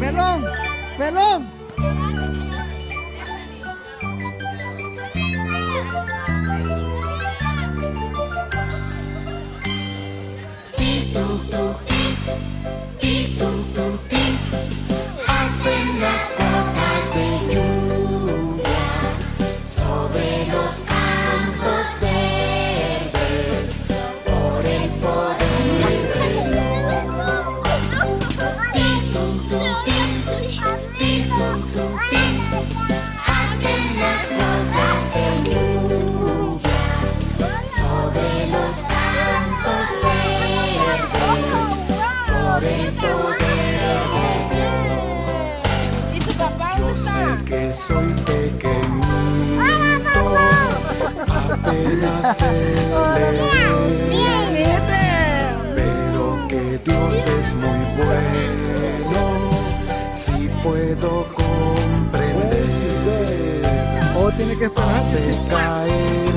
Pelón, pelón. Yo sé que soy pequeñito, apenas sé leer, pero que Dios es muy bueno, si puedo comprender. Oh, tiene que. Hace caer